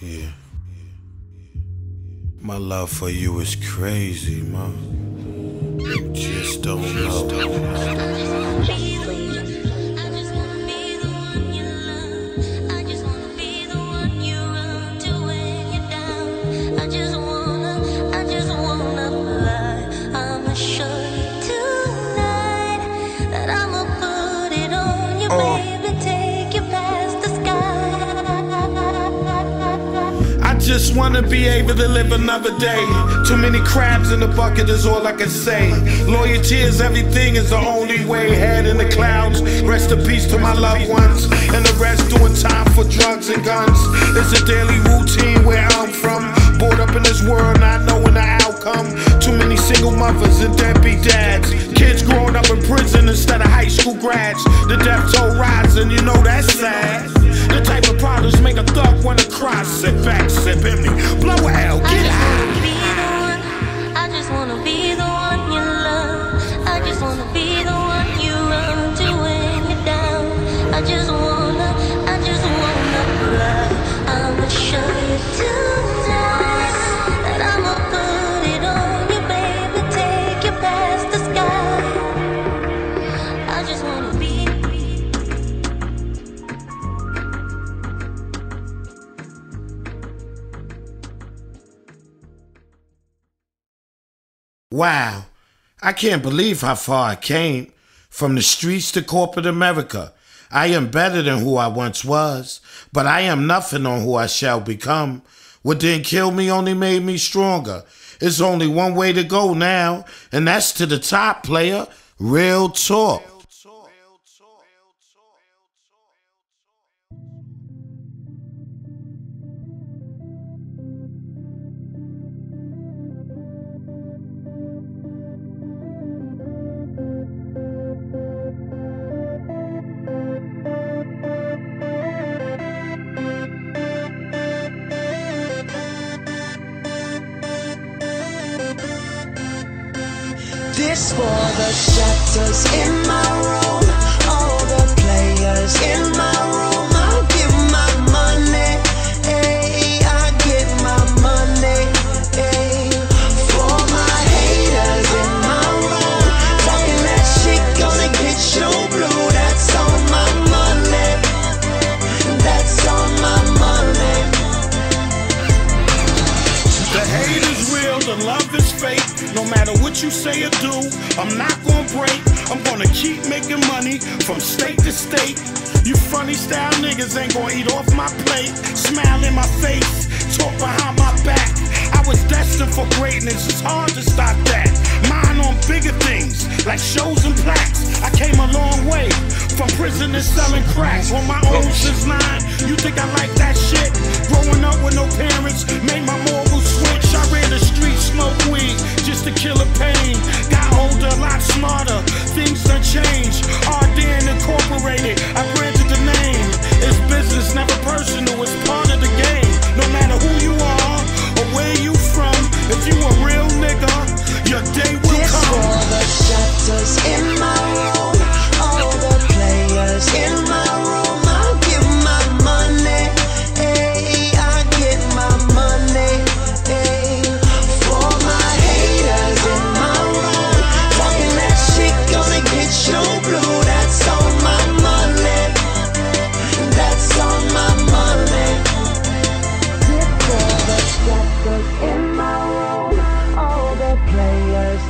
Yeah. My love for you is crazy, man. You just don't know. Just wanna be able to live another day. Too many crabs in the bucket is all I can say. Loyalty is everything, is the only way. Head in the clouds, rest in peace to my loved ones. And the rest doing time for drugs and guns. It's a daily routine where I'm from. Brought up in this world, not knowing the outcome. Too many single mothers and deadbeat dads. Kids growing up in prison instead of high school grads. The death toll rising, you know that's sad. The type problems make a thug wanna cry. Sit back, sip empty, blow a L, get high. Wow, I can't believe how far I came. From the streets to corporate America. I am better than who I once was, but I am nothing on who I shall become. What didn't kill me only made me stronger. It's only one way to go now, and that's to the top, player. Real talk. This for the shatters in my room, love is fake. No matter what you say or do, I'm not gonna break. I'm gonna keep making money from state to state. You funny style niggas ain't gonna eat off my plate. Smile in my face, talk behind my back. I was destined for greatness, it's hard to stop that. Mine on bigger things, like shows and plaques. I came a long way from prison to selling crack. On my own since nine, you think I like that shit? Growing up with no parents made my morals switch. I ran the street, smoked weed just to kill a pain. Got older, a lot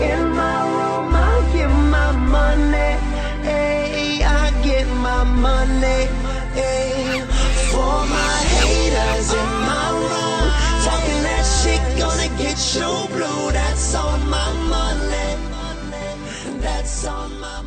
in my room. I'll give my money, hey, I get my money, hey. For my haters in my room, talking that shit gonna get you blue. That's on my money, that's on my